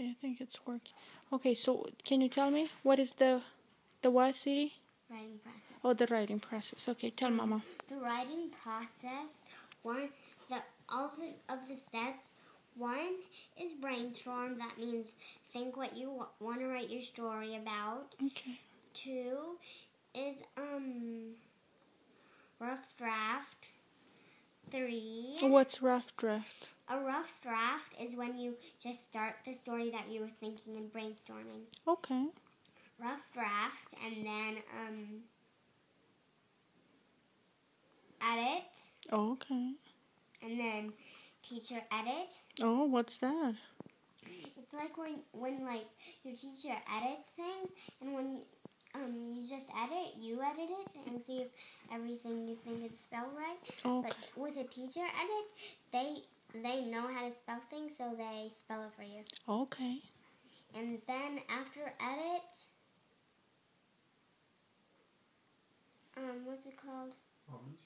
Okay, I think it's working. Okay, so can you tell me what is the the what, sweetie? Writing process. Oh, the writing process. Okay, tell mama. The writing process, one, the all of the, of the steps. One is brainstorm. That means think what you w- want to write your story about. Okay. Two is um rough draft. Three. What's rough draft? A rough draft is when you just start the story that you were thinking and brainstorming. Okay. Rough draft and then um edit Oh, okay. and then teacher edit. Oh, what's that? It's like when when like your teacher edits things and when um you just edit, you edit it and see if everything you think is spelled right. Okay. But with a teacher edit, they they know how to spell things, so they spell it for you. Okay. And then after edit, um, what's it called? Publish?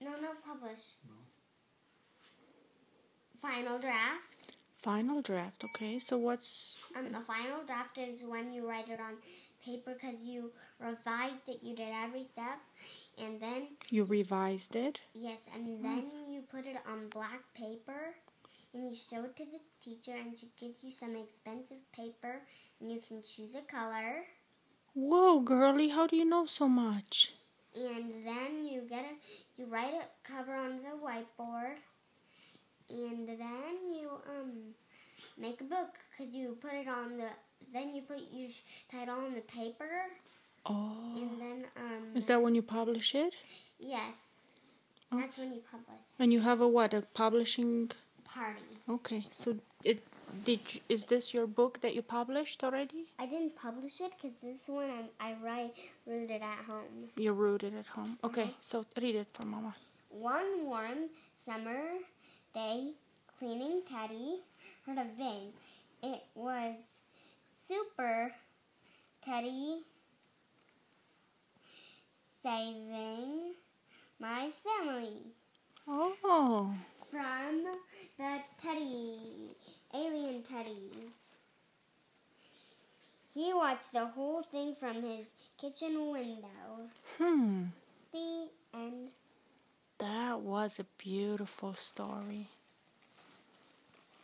No, no, publish. No. Final draft. Final draft. Okay. So what's Um, the final draft is when you write it on paper because you revised it. You did every step, and then you revised it? yes, and then you put it on black paper, and you show it to the teacher, and she gives you some expensive paper, and you can choose a color. Whoa, girly, how do you know so much? and then you get a you write a cover on the whiteboard and then you um make a book because you put it on the then you put your title on the paper Oh. and then um Is that when you publish it? yes Oh. that's when you publish And you have a what? A publishing party Okay. So it did you, is this your book that you published already? i didn't publish it because this one I, I write wrote it at home You wrote it at home. Okay. So read it for mama. One warm summer day, cleaning Teddy heard a bang. It was super Teddy saving my family Oh. from the Teddy alien Teddies. He watched the whole thing from his kitchen window. Hmm. The end. That was a beautiful story.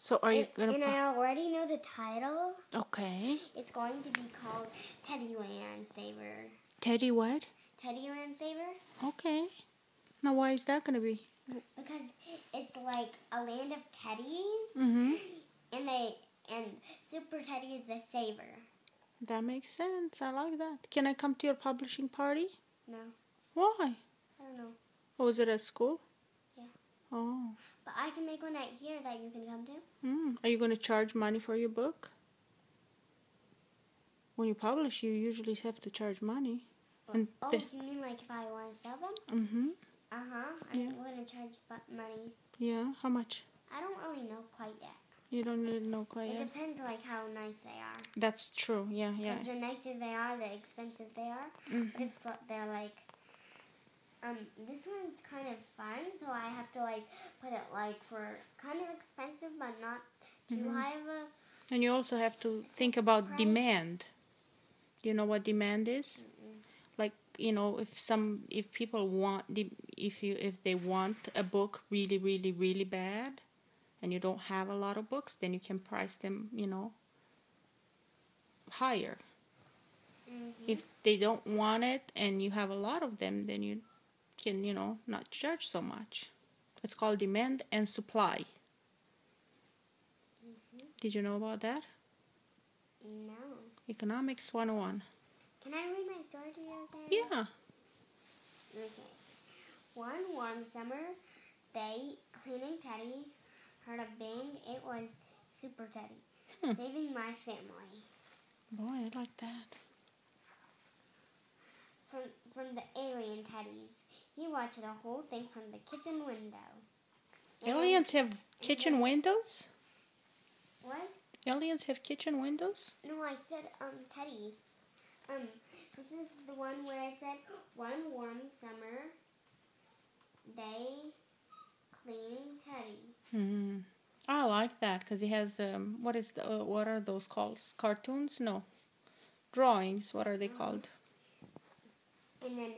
So are you and, gonna? and I already know the title. okay. It's going to be called Teddy Land Saver. Teddy, what? Teddy Land Saver? Okay. Now why is that gonna be? Because it's like a land of teddies, Mm-hmm. and they and Super Teddy is the saver. That makes sense. I like that. Can I come to your publishing party? No, Why? I don't know, Oh, is it at school? Oh. but I can make one right here that you can come to. Mm. Are you gonna charge money for your book? When you publish, you usually have to charge money. And Oh, you mean like if I want to sell them? mm-hmm. Uh huh. I'm Yeah. going to charge money. Yeah. How much? I don't really know quite yet. You don't really know quite It yet. It depends like how nice they are. That's true. Yeah. Yeah. Because the nicer they are, the expensive they are. Mm. But if they're like, um, this one's kind of fun, so I have to like put it like for kind of expensive, but not too Mm-hmm. high of a. And you also have to think about Price? demand. Do you know what demand is? Like you know, if some if people want the if you if they want a book really really really bad, and you don't have a lot of books, then you can price them you know higher. Mhm. If they don't want it and you have a lot of them, then you can you know not charge so much. It's called demand and supply. Did you know about that? No. Economics 101. Can I read my story to you? Yeah. Okay. One warm summer day, cleaning Teddy heard a bang. It was Super Teddy, Hmm. saving my family Boy, I like that. from from the alien Teddies. He watched the whole thing from the kitchen window. And- Aliens have kitchen windows? What? Aliens have kitchen windows? No, I said um Teddy. Um, this is the one where I said one warm summer day, cleaning Teddy. Hmm. I like that because he has um, what is the uh, what are those called? Cartoons? No, drawings. What are they called? And then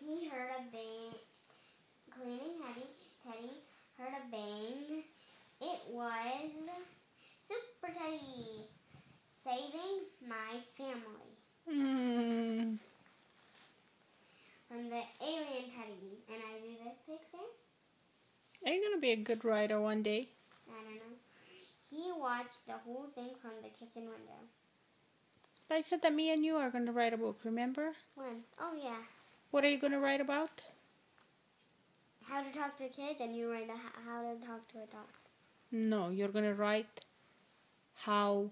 he heard a bang. Cleaning Teddy, Teddy heard a bang. It was Super Teddy saving my family Mm. from the alien Teddy. And I do this picture. Are you gonna be a good writer one day? I don't know. He watched the whole thing from the kitchen window. I said that me and you are gonna write a book. Remember? When? Oh yeah. What are you gonna write about? How to talk to kids, and you write how to talk to adults. No, you're gonna write how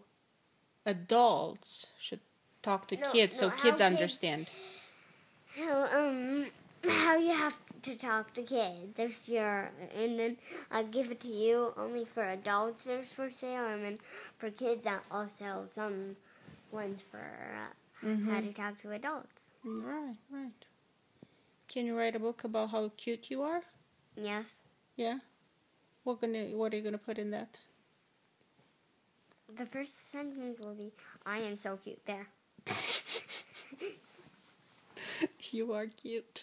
adults should talk to No, kids so no, how kids kids- understand. How um how you have to talk to kids if you're and then I give it to you only for adults there's for sale and then for kids uh, also some ones for uh, Mm-hmm. how to talk to adults. Right, right. Can you write a book about how cute you are? Yes. Yeah. What gonna What are you gonna put in that? The first sentence will be I am so cute there. you are cute.